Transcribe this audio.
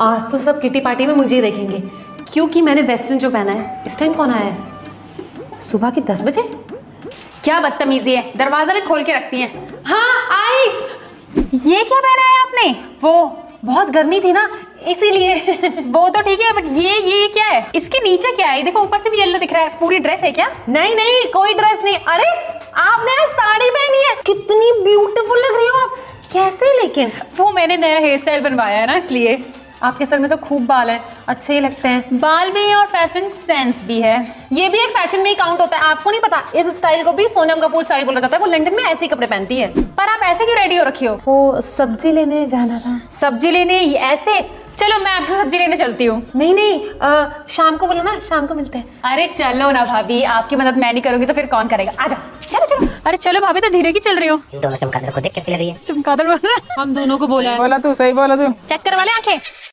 आज तो सब किटी पार्टी में मुझे ही देखेंगे। क्योंकि मैंने वेस्टर्न जो पहना है, इस टाइम कौन आया है? सुबह के दस बजे? क्या बदतमीजी है? दरवाज़ा भी खोल के रखती हैं। हाँ आई। ये क्या पहना है आपने? वो बहुत गर्मी थी ना, इसीलिए। वो तो ठीक है बट ये ये क्या है? इसके नीचे क्या है? देखो, ऊपर से भी येलो दिख रहा है। पूरी ड्रेस है क्या? नहीं नहीं, कोई ड्रेस नहीं। अरे, आपने आज साड़ी पहनी है। कितनी ब्यूटीफुल लग रही हो आप। कैसे लेकिन? वो मैंने नया हेयर स्टाइल बनवाया है ना, इसलिए। आपके सर में तो खूब बाल है अच्छे ही लगते हैं। बाल भी है और फ़ैशन सेंस भी है। ये भी एक फ़ैशन में ही काउंट होता है। आपको नहीं पता इस स्टाइल को भी सोनम कपूर स्टाइल बोला जाता है। वो लंदन में ऐसे ही कपड़े पहनती है। पर आप ऐसे क्यों रेडी हो रखी हो? वो सब्ज़ी लेने जाना था। सब्ज़ी लेने ऐसे? चलो मैं आपसे सब्ज़ी लेने चलती हूँ। नहीं नहीं आ, शाम को बोलो ना शाम को मिलते हैं। अरे चलो ना भाभी आपकी मदद मैं नहीं करूँगी तो फिर कौन करेगा? आ जाओ। चलो चलो। अरे चलो भाभी तो धीरे की चल रही हो। दोनों चमगादड़ को देख कैसी लग रही है। चमकादड़ बोल रहा हम दोनों को बोला बोला तू सही बोला तू। चेक करवा ले आँखें।